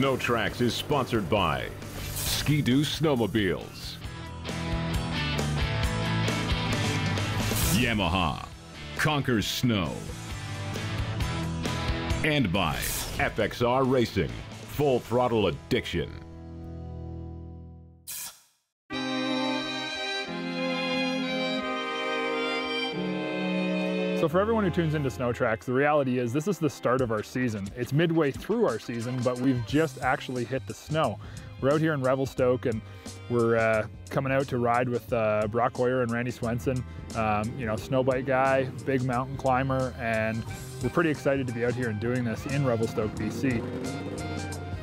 SnowTrax is sponsored by Ski-Doo Snowmobiles, Yamaha, Conquers Snow, and by FXR Racing, Full Throttle Addiction. So for everyone who tunes into SnowTrax, the reality is this is the start of our season. It's midway through our season, but we've just actually hit the snow. We're out here in Revelstoke and we're uh, coming out to ride with uh, Brock Hoyer and Randy Swenson. Um, you know, snowbike guy, big mountain climber, and we're pretty excited to be out here and doing this in Revelstoke, BC.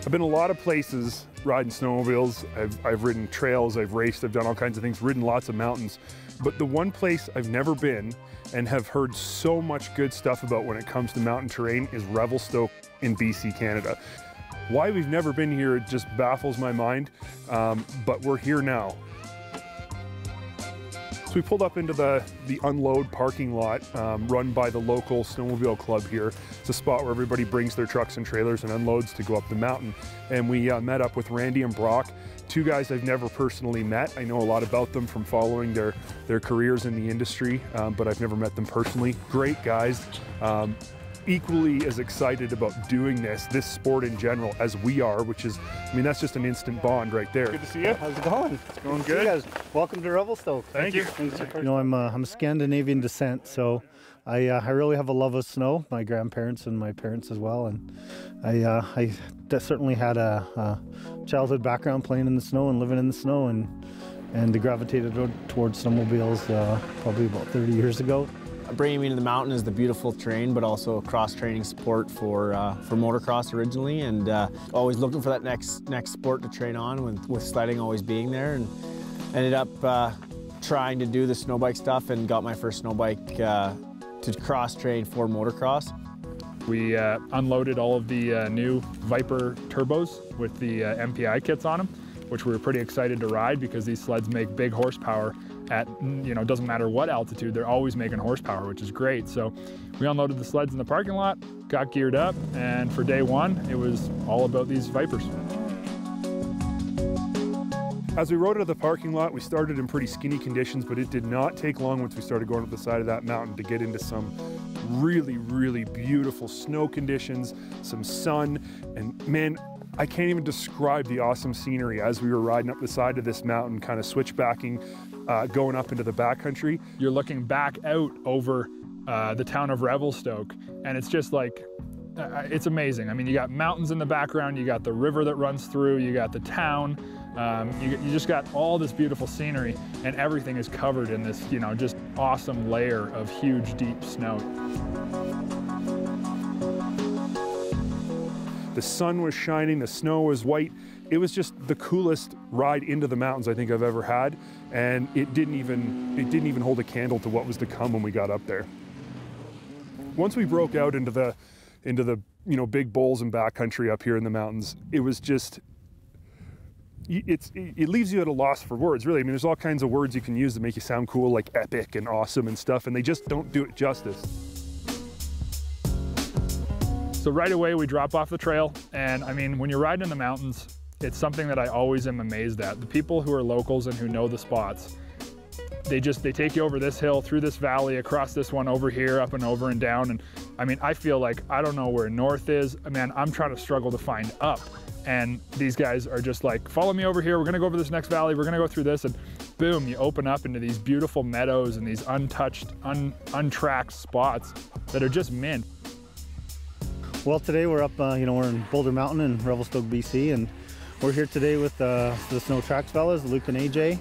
I've been a lot of places riding snowmobiles. I've, I've ridden trails, I've raced, I've done all kinds of things, ridden lots of mountains. But the one place I've never been and have heard so much good stuff about when it comes to mountain terrain is Revelstoke in BC, Canada. Why we've never been here just baffles my mind, um, but we're here now. So we pulled up into the, the unload parking lot um, run by the local snowmobile club here. It's a spot where everybody brings their trucks and trailers and unloads to go up the mountain. And we uh, met up with Randy and Brock, two guys I've never personally met. I know a lot about them from following their, their careers in the industry, um, but I've never met them personally. Great guys. Um, equally as excited about doing this, this sport in general, as we are, which is, I mean, that's just an instant bond right there. Good to see you. How's it going? It's going See you good. guys. Welcome to Revelstoke. Thank you. You know, I'm uh, I'm Scandinavian descent, so I uh, I really have a love of snow. My grandparents and my parents as well, and I uh, I certainly had a, a childhood background playing in the snow and living in the snow, and and gravitated to- towards snowmobiles uh, probably about 30 years ago. Bringing me to the mountain is the beautiful terrain, but also cross training support for uh, for motocross originally, and uh, always looking for that next next sport to train on. With, with sledding always being there, and ended up uh, trying to do the snowbike stuff, and got my first snowbike uh, to cross train for motocross. We uh, unloaded all of the uh, new Viper turbos with the MPI kits on them, which we were pretty excited to ride because these sleds make big horsepower at, you know, doesn't matter what altitude, they're always making horsepower, which is great. So we unloaded the sleds in the parking lot, got geared up, and for day one, it was all about these Vipers. As we rode out of the parking lot, we started in pretty skinny conditions, but it did not take long once we started going up the side of that mountain to get into some really, really beautiful snow conditions, some sun, and man, I can't even describe the awesome scenery as we were riding up the side of this mountain, kind of switchbacking, uh, going up into the backcountry. You're looking back out over uh, the town of Revelstoke, and it's just like, uh, it's amazing. I mean, you got mountains in the background, you got the river that runs through, you got the town, um, you, you just got all this beautiful scenery, and everything is covered in this, you know, just awesome layer of huge, deep snow. The sun was shining, the snow was white. It was just the coolest ride into the mountains I think I've ever had, and it didn't even it didn't even hold a candle to what was to come when we got up there. Once we broke out into the into the you know big bowls and backcountry up here in the mountains, it was just it's it leaves you at a loss for words really i mean there's all kinds of words you can use to make you sound cool like epic and awesome and stuff and they just don't do it justice So right away we drop off the trail, and I mean, when you're riding in the mountains, it's something that I always am amazed at. The people who are locals and who know the spots, they just they take you over this hill, through this valley, across this one, over here, up and over and down. And I mean, I feel like I don't know where north is. Man, I'm trying to struggle to find up. And these guys are just like, follow me over here. We're gonna go over this next valley. We're gonna go through this, and boom, you open up into these beautiful meadows and these untouched, un, untracked spots that are just mint. Well, today we're up, uh, you know, we're in Boulder Mountain in Revelstoke, BC, and we're here today with uh, the SnowTrax fellas, Luke and AJ.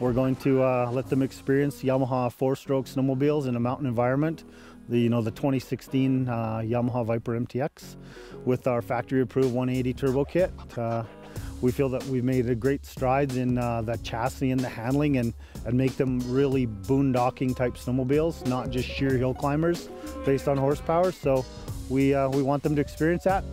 We're going to uh, let them experience Yamaha four-stroke snowmobiles in a mountain environment. The you know the 2016 uh, Yamaha Viper MTX with our factory-approved 180 turbo kit. Uh, we feel that we've made a great strides in uh, the chassis and the handling and, and make them really boondocking type snowmobiles, not just sheer hill climbers based on horsepower. So we, uh, we want them to experience that.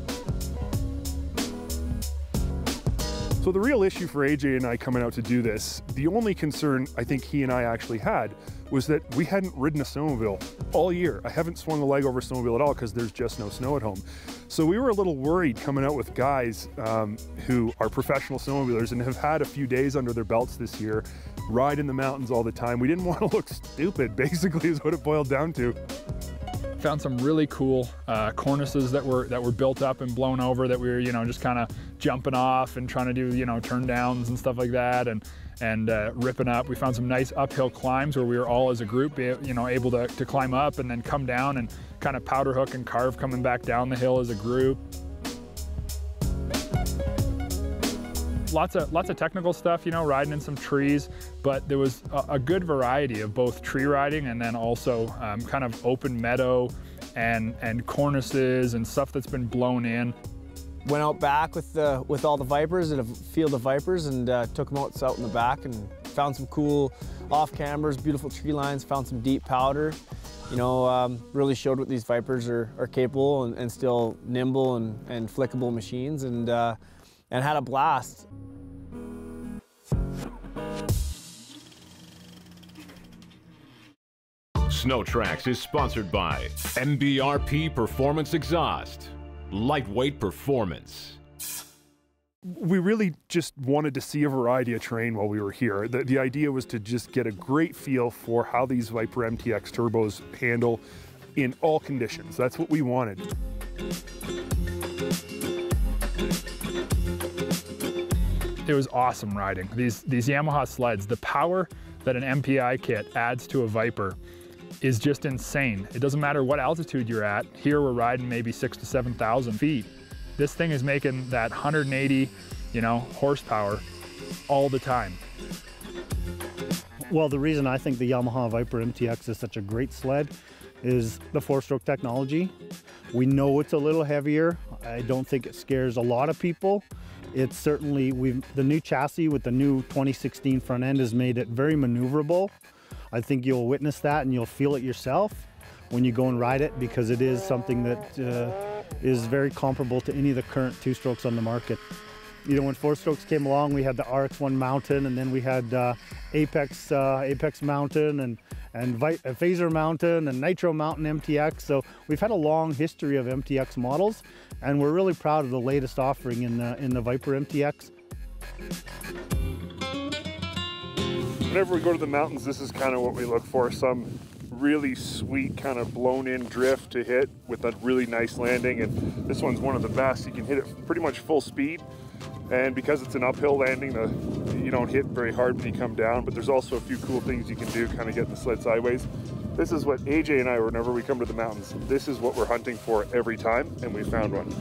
So the real issue for AJ and I coming out to do this, the only concern I think he and I actually had was that we hadn't ridden a snowmobile all year. I haven't swung a leg over a snowmobile at all because there's just no snow at home. So we were a little worried coming out with guys um, who are professional snowmobilers and have had a few days under their belts this year, ride in the mountains all the time. We didn't want to look stupid, basically, is what it boiled down to found some really cool uh, cornices that were that were built up and blown over that we were you know just kind of jumping off and trying to do you know turn downs and stuff like that and and uh, ripping up. We found some nice uphill climbs where we were all as a group you know able to, to climb up and then come down and kind of powder hook and carve coming back down the hill as a group. Lots of lots of technical stuff, you know, riding in some trees, but there was a, a good variety of both tree riding and then also um, kind of open meadow and and cornices and stuff that's been blown in. Went out back with the with all the vipers at a field of vipers and uh, took them out, out in the back and found some cool off cameras, beautiful tree lines, found some deep powder. You know, um, really showed what these vipers are, are capable and, and, still nimble and, and flickable machines and uh, and had a blast. SnowTrax is sponsored by MBRP Performance Exhaust. Lightweight performance. We really just wanted to see a variety of terrain while we were here. The, the idea was to just get a great feel for how these Viper MTX turbos handle in all conditions. That's what we wanted. It was awesome riding. These, these Yamaha sleds, the power that an MPI kit adds to a Viper is just insane. It doesn't matter what altitude you're at. Here we're riding maybe six to 7,000 feet. This thing is making that 180, you know, horsepower all the time. Well, the reason I think the Yamaha Viper MTX is such a great sled is the four-stroke technology. We know it's a little heavier. I don't think it scares a lot of people. It's certainly, we've, the new chassis with the new 2016 front end has made it very maneuverable. I think you'll witness that and you'll feel it yourself when you go and ride it because it is something that uh, is very comparable to any of the current two strokes on the market. You know, when four strokes came along, we had the RX1 Mountain and then we had uh, Apex, uh, Apex Mountain and, and Vi uh, Phaser Mountain and Nitro Mountain MTX. So we've had a long history of MTX models and we're really proud of the latest offering in the, in the Viper MTX. whenever we go to the mountains, this is kind of what we look for. Some really sweet kind of blown in drift to hit with a really nice landing. And this one's one of the best. You can hit it pretty much full speed. And because it's an uphill landing, the, you don't hit very hard when you come down, but there's also a few cool things you can do, kind of get the sled sideways. This is what AJ and I, whenever we come to the mountains, this is what we're hunting for every time, and we found one.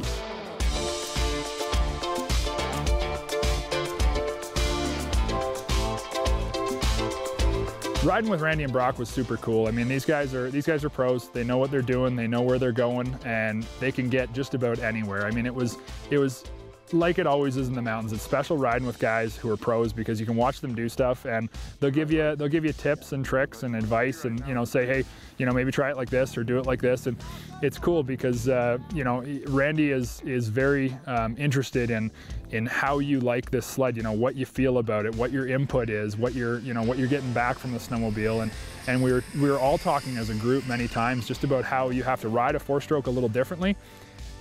riding with Randy and Brock was super cool. I mean, these guys are these guys are pros. They know what they're doing. They know where they're going, and they can get just about anywhere. I mean, it was it was like it always is in the mountains. It's special riding with guys who are pros because you can watch them do stuff and they'll give you they'll give you tips and tricks and advice and you know say hey you know maybe try it like this or do it like this and it's cool because uh, you know Randy is is very um, interested in in how you like this sled. You know what you feel about it, what your input is, what you're you know what you're getting back from the snowmobile and and we were we were all talking as a group many times just about how you have to ride a four stroke a little differently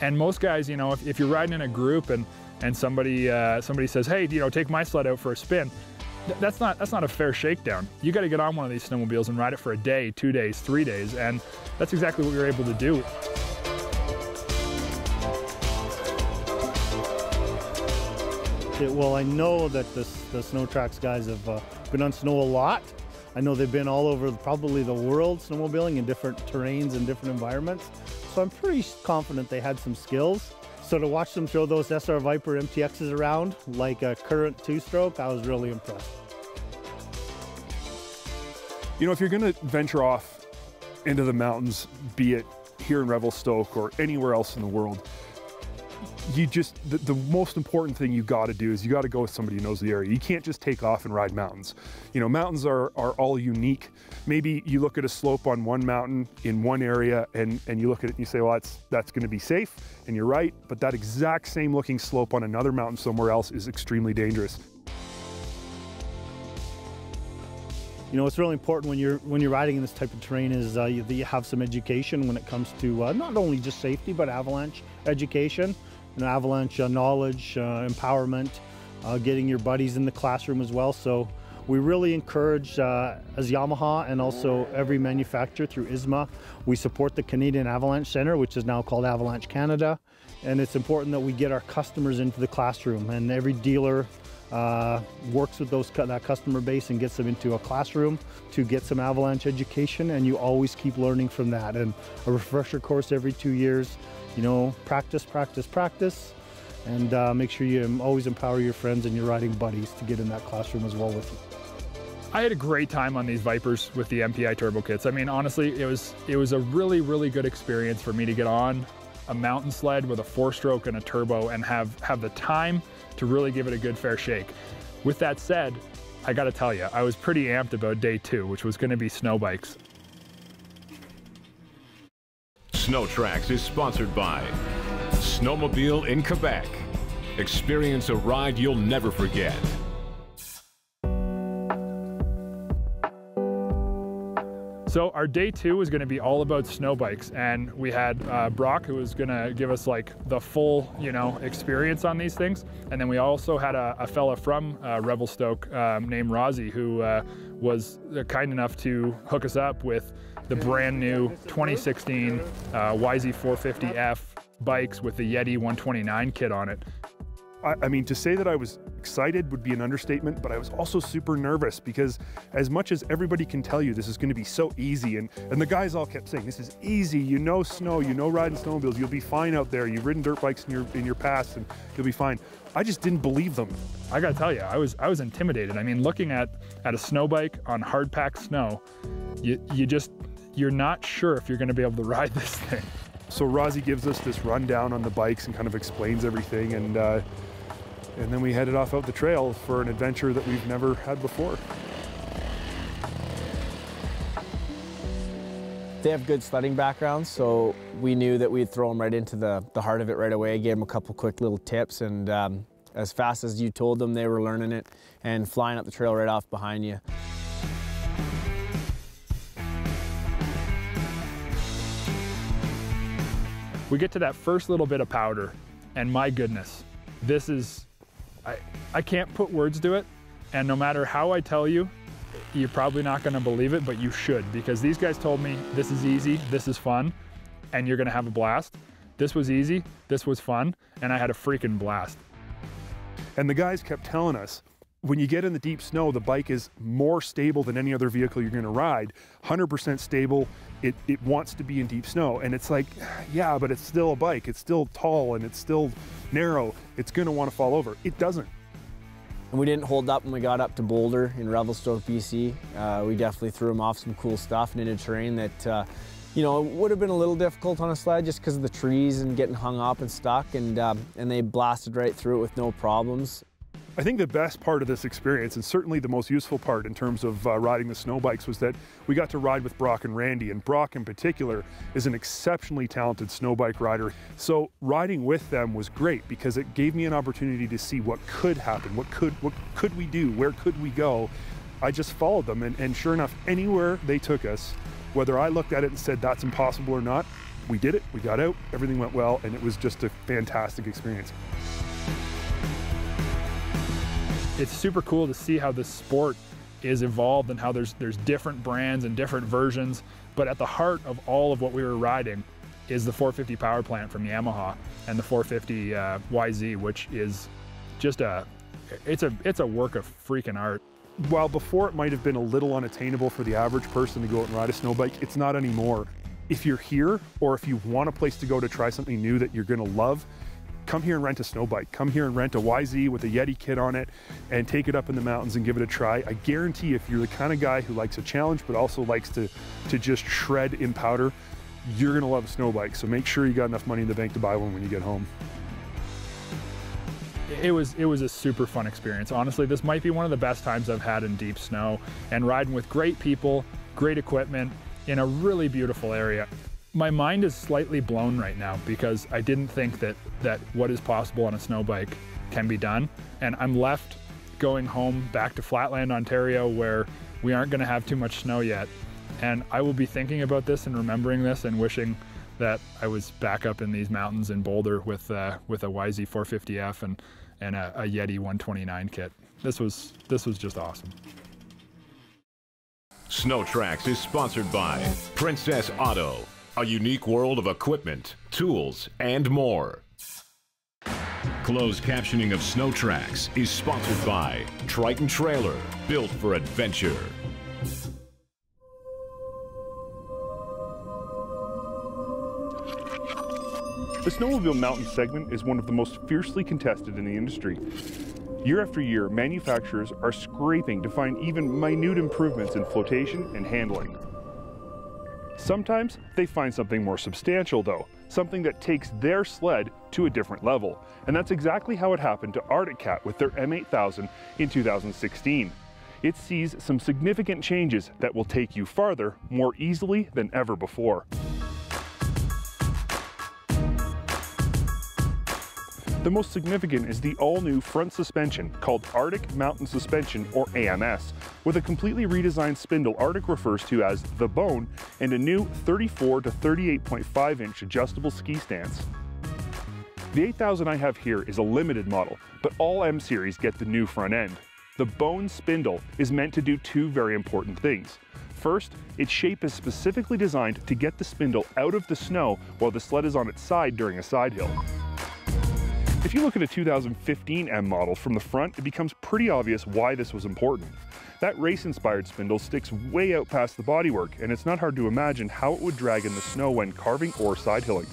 and most guys, you know, if, if you're riding in a group and and somebody uh, somebody says, hey, you know, take my sled out for a spin, th that's not that's not a fair shakedown. You got to get on one of these snowmobiles and ride it for a day, two days, three days, and that's exactly what we were able to do. well, I know that the, the SnowTrax guys have uh, been on snow a lot. I know they've been all over probably the world snowmobiling in different terrains and different environments. So I'm pretty confident they had some skills. So to watch them throw those SR Viper MTXs around like a current two-stroke, I was really impressed. You know, if you're going to venture off into the mountains, be it here in Revelstoke or anywhere else in the world, you just the, the most important thing you got to do is you got to go with somebody who knows the area. You can't just take off and ride mountains. You know, mountains are are all unique. Maybe you look at a slope on one mountain in one area and and you look at it and you say, well, that's that's going to be safe, and you're right. But that exact same looking slope on another mountain somewhere else is extremely dangerous. You know, what's really important when you're when you're riding in this type of terrain is uh, you, that you have some education when it comes to uh, not only just safety but avalanche education, and avalanche uh, knowledge, uh, empowerment, uh, getting your buddies in the classroom as well. So we really encourage, uh, as Yamaha and also every manufacturer through ISMA, we support the Canadian Avalanche Center, which is now called Avalanche Canada. And it's important that we get our customers into the classroom and every dealer uh, works with those that customer base and gets them into a classroom to get some avalanche education and you always keep learning from that and a refresher course every two years you know practice practice practice and uh, make sure you always empower your friends and your riding buddies to get in that classroom as well with you I had a great time on these Vipers with the MPI turbo kits. I mean, honestly, it was it was a really really good experience for me to get on a mountain sled with a four-stroke and a turbo and have have the time to really give it a good fair shake. With that said, I gotta tell you, I was pretty amped about day two, which was gonna be snow bikes. SnowTrax is sponsored by Snowmobile in Quebec. Experience a ride you'll never forget. So our day two is going to be all about snow bikes, and we had uh, Brock who was going to give us like the full, you know, experience on these things, and then we also had a, a fella from uh, Revelstoke um, named Rozzy who uh, was kind enough to hook us up with the brand new 2016 uh, YZ450F bikes with the Yeti 129 kit on it. I, I mean, to say that I was excited would be an understatement, but I was also super nervous because as much as everybody can tell you this is going to be so easy, and, and the guys all kept saying, this is easy, you know snow, you know riding snowmobiles, you'll be fine out there, you've ridden dirt bikes in your, in your past and you'll be fine. I just didn't believe them. I gotta tell you, I was I was intimidated. I mean, looking at at a snow bike on hard packed snow, you you just you're not sure if you're gonna be able to ride this thing. So Rozzy gives us this rundown on the bikes and kind of explains everything, and uh, and then we headed off out the trail for an adventure that we've never had before. They have good sledding backgrounds, so we knew that we'd throw them right into the, the heart of it right away, I gave them a couple quick little tips, and um, as fast as you told them, they were learning it and flying up the trail right off behind you. We get to that first little bit of powder, and my goodness, this is I, I can't put words to it. And no matter how I tell you, you're probably not going to believe it, but you should because these guys told me this is easy, this is fun, and you're going to have a blast. This was easy, this was fun, and I had a freaking blast. And the guys kept telling us when you get in the deep snow, the bike is more stable than any other vehicle you're going to ride. 100% stable. It, it wants to be in deep snow. And it's like, yeah, but it's still a bike. It's still tall and it's still narrow, it's going to want to fall over. It doesn't. And we didn't hold up when we got up to Boulder in Revelstoke, BC. Uh, we definitely threw them off some cool stuff and into terrain that, uh, you know, would have been a little difficult on a sled just because of the trees and getting hung up and stuck. And, um, and they blasted right through it with no problems. I think the best part of this experience, and certainly the most useful part in terms of uh, riding the snow bikes, was that we got to ride with Brock and Randy. And Brock, in particular, is an exceptionally talented snow bike rider. So riding with them was great because it gave me an opportunity to see what could happen, what could what could we do, where could we go. I just followed them, and, and sure enough, anywhere they took us, whether I looked at it and said that's impossible or not, we did it. We got out. Everything went well, and it was just a fantastic experience it's super cool to see how this sport is evolved and how there's there's different brands and different versions. But at the heart of all of what we were riding is the 450 power plant from Yamaha and the 450 uh, YZ, which is just a it's a it's a work of freaking art. While before it might have been a little unattainable for the average person to go out and ride a snow bike, it's not anymore. If you're here or if you want a place to go to try something new that you're gonna love, come here and rent a snow bike. Come here and rent a YZ with a Yeti kit on it and take it up in the mountains and give it a try. I guarantee if you're the kind of guy who likes a challenge but also likes to, to just shred in powder, you're gonna love a snow bike. So make sure you got enough money in the bank to buy one when you get home. it was it was a super fun experience. Honestly, this might be one of the best times I've had in deep snow and riding with great people, great equipment in a really beautiful area. My mind is slightly blown right now because I didn't think that that what is possible on a snow bike can be done and I'm left going home back to Flatland, Ontario where we aren't going to have too much snow yet. And I will be thinking about this and remembering this and wishing that I was back up in these mountains in Boulder with uh, with a YZ 450F and and a, a Yeti 129 kit. This was this was just awesome. SnowTrax is sponsored by Princess Auto, a unique world of equipment, tools, and more. Closed captioning of SnowTrax is sponsored by Triton Trailer, built for adventure. The snowmobile mountain segment is one of the most fiercely contested in the industry. Year after year, manufacturers are scraping to find even minute improvements in flotation and handling. Sometimes they find something more substantial though, something that takes their sled to a different level. And that's exactly how it happened to Arctic Cat with their M8000 in 2016. It sees some significant changes that will take you farther more easily than ever before. The most significant is the all-new front suspension called Arctic Mountain Suspension or AMS, with a completely redesigned spindle Arctic refers to as the bone and a new 34 to 38.5 inch adjustable ski stance. The 8000 I have here is a limited model, but all M series get the new front end. The bone spindle is meant to do two very important things. First, its shape is specifically designed to get the spindle out of the snow while the sled is on its side during a side hill. If you look at a 2015 M model from the front, it becomes pretty obvious why this was important. That race-inspired spindle sticks way out past the bodywork, and it's not hard to imagine how it would drag in the snow when carving or side hilling.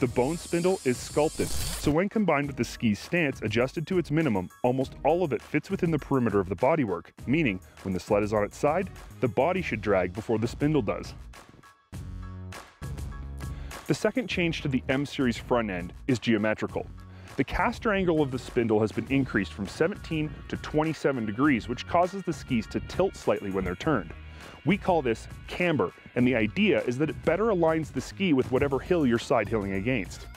The bone spindle is sculpted, so when combined with the ski's stance adjusted to its minimum, almost all of it fits within the perimeter of the bodywork, meaning when the sled is on its side, the body should drag before the spindle does. The second change to the M series front end is geometrical. The caster angle of the spindle has been increased from 17 to 27 degrees, which causes the skis to tilt slightly when they're turned. We call this camber, and the idea is that it better aligns the ski with whatever hill you're side hilling against.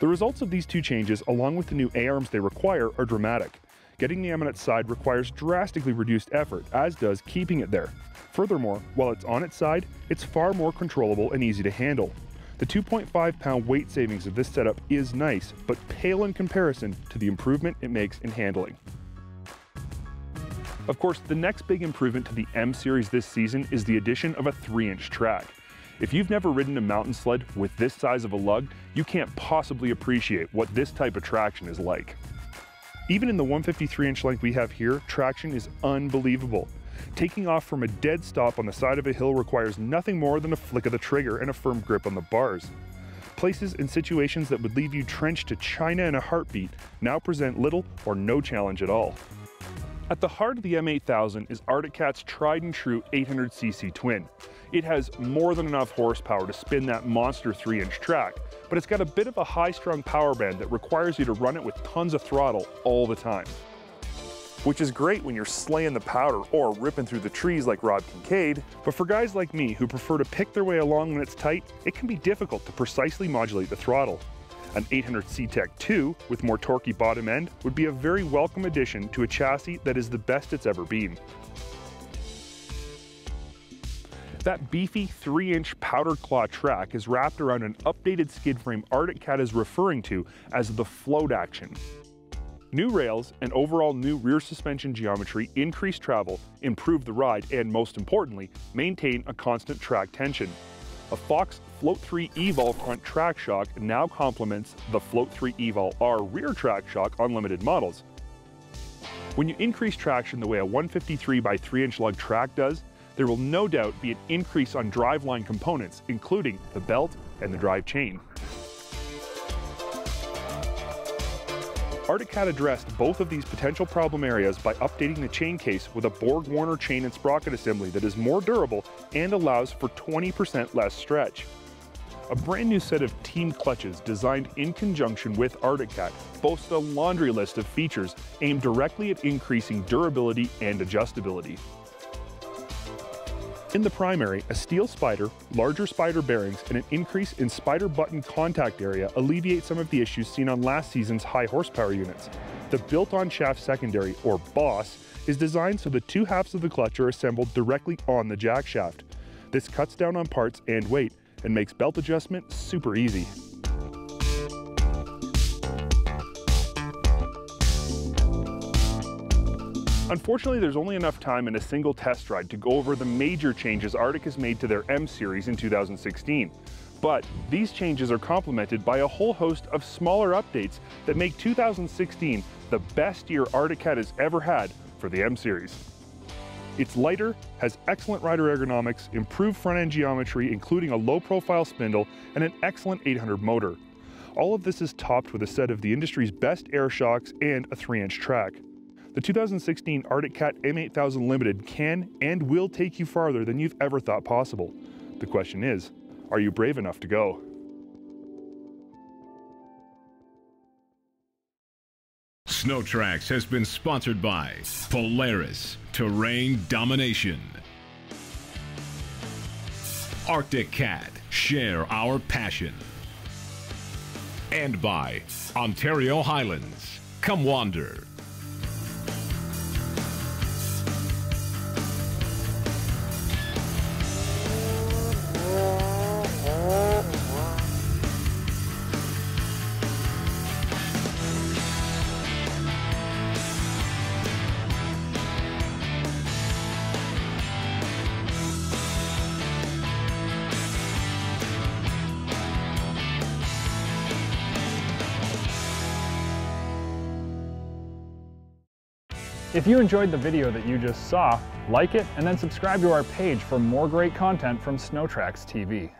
The results of these two changes, along with the new A-arms they require, are dramatic. Getting the M its side requires drastically reduced effort, as does keeping it there. Furthermore, while it's on its side, it's far more controllable and easy to handle. The 2.5 pound weight savings of this setup is nice, but pale in comparison to the improvement it makes in handling. Of course, the next big improvement to the M Series this season is the addition of a 3 inch track. If you've never ridden a mountain sled with this size of a lug, you can't possibly appreciate what this type of traction is like. Even in the 153 inch length we have here, traction is unbelievable. Taking off from a dead stop on the side of a hill requires nothing more than a flick of the trigger and a firm grip on the bars. Places and situations that would leave you trenched to China in a heartbeat now present little or no challenge at all. At the heart of the M8000 is Arctic Cat's tried and true 800cc twin. It has more than enough horsepower to spin that monster 3-inch track, but it's got a bit of a high-strung power band that requires you to run it with tons of throttle all the time which is great when you're slaying the powder or ripping through the trees like Rob Kincaid, but for guys like me who prefer to pick their way along when it's tight, it can be difficult to precisely modulate the throttle. An 800 CTEC 2 with more torquey bottom end would be a very welcome addition to a chassis that is the best it's ever been. That beefy 3-inch powder claw track is wrapped around an updated skid frame Arctic Cat is referring to as the float action. New rails and overall new rear suspension geometry increase travel, improve the ride, and most importantly, maintain a constant track tension. A Fox Float 3 Evol front track shock now complements the Float 3 Evol R rear track shock on limited models. When you increase traction the way a 153 by 3 inch lug track does, there will no doubt be an increase on driveline components, including the belt and the drive chain. Arctic Cat addressed both of these potential problem areas by updating the chain case with a Borg Warner chain and sprocket assembly that is more durable and allows for 20% less stretch. A brand new set of team clutches designed in conjunction with Arctic Cat boasts a laundry list of features aimed directly at increasing durability and adjustability. In the primary, a steel spider, larger spider bearings, and an increase in spider button contact area alleviate some of the issues seen on last season's high horsepower units. The built-on shaft secondary, or BOSS, is designed so the two halves of the clutch are assembled directly on the jack shaft. This cuts down on parts and weight and makes belt adjustment super easy. Unfortunately, there's only enough time in a single test ride to go over the major changes Arctic has made to their M series in 2016. But these changes are complemented by a whole host of smaller updates that make 2016 the best year Arctic Cat has ever had for the M series. It's lighter, has excellent rider ergonomics, improved front end geometry, including a low profile spindle, and an excellent 800 motor. All of this is topped with a set of the industry's best air shocks and a 3 inch track. The 2016 Arctic Cat M8000 Limited can and will take you farther than you've ever thought possible. The question is, are you brave enough to go? SnowTrax has been sponsored by Polaris Terrain Domination. Arctic Cat, share our passion. And by Ontario Highlands, come wander. If you enjoyed the video that you just saw, like it and then subscribe to our page for more great content from SnowTrax TV.